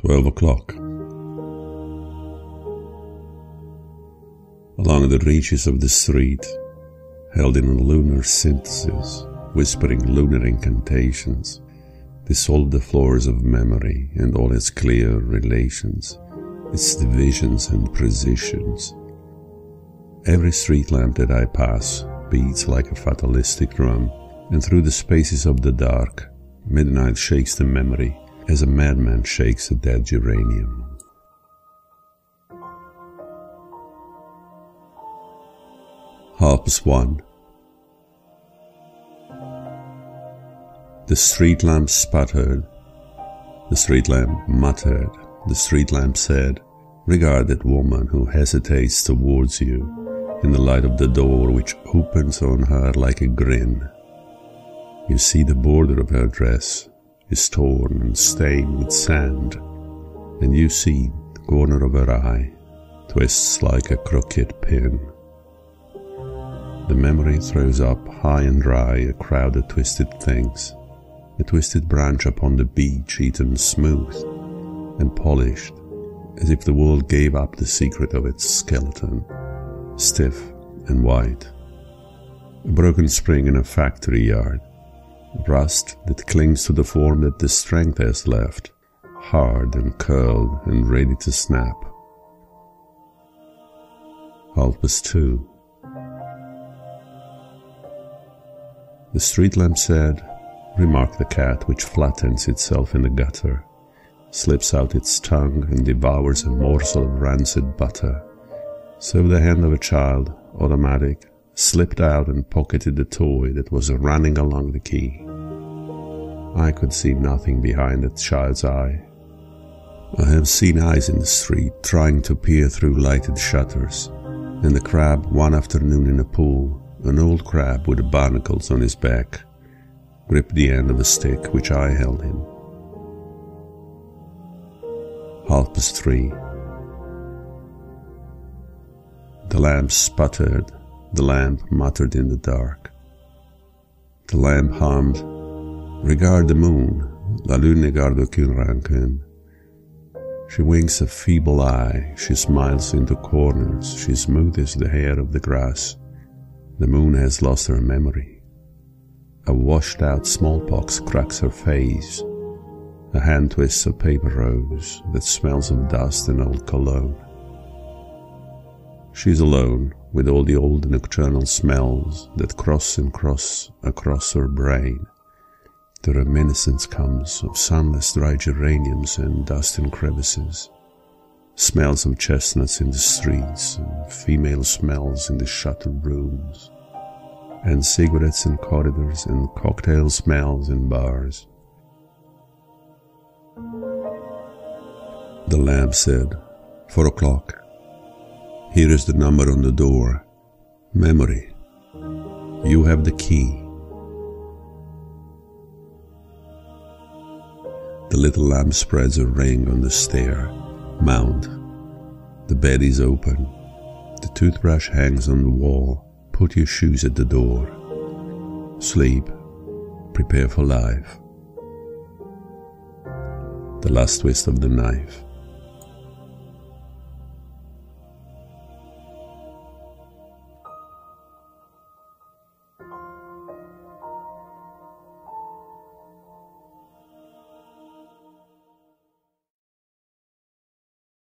Twelve o'clock. Along the reaches of the street, held in lunar synthesis, whispering lunar incantations, dissolve the floors of memory and all its clear relations, its divisions and precisions. Every street lamp that I pass beats like a fatalistic drum, and through the spaces of the dark, midnight shakes the memory as a madman shakes a dead geranium. Half one. The street lamp sputtered. The street lamp muttered. The street lamp said, Regard that woman who hesitates towards you in the light of the door which opens on her like a grin. You see the border of her dress is torn and stained with sand, and you see the corner of her eye twists like a crooked pin. The memory throws up high and dry a crowd of twisted things, a twisted branch upon the beach eaten smooth and polished, as if the world gave up the secret of its skeleton, stiff and white. A broken spring in a factory yard, rust that clings to the form that the strength has left, hard and curled and ready to snap. Past two. The street lamp said, Remark the cat which flattens itself in the gutter, slips out its tongue and devours a morsel of rancid butter. So the hand of a child, automatic, slipped out and pocketed the toy that was running along the quay. I could see nothing behind that child's eye. I have seen eyes in the street trying to peer through lighted shutters, and a crab one afternoon in a pool, an old crab with barnacles on his back, gripped the end of a stick which I held him. Half past three. The lamp sputtered, the lamp muttered in the dark. The lamp hummed, Regard the moon, la lune ne garde aucune. She winks a feeble eye, she smiles into corners, she smoothes the hair of the grass. The moon has lost her memory. A washed out smallpox cracks her face. A hand twists a paper rose that smells of dust and old cologne. She's alone with all the old nocturnal smells that cross and cross across her brain. The reminiscence comes of sunless dry geraniums and dust in crevices, smells of chestnuts in the streets, and female smells in the shuttered rooms, and cigarettes in corridors and cocktail smells in bars. The lamp said, Four o'clock. Here is the number on the door. Memory. You have the key. The little lamp spreads a ring on the stair. Mount. The bed is open. The toothbrush hangs on the wall. Put your shoes at the door. Sleep. Prepare for life. The last twist of the knife.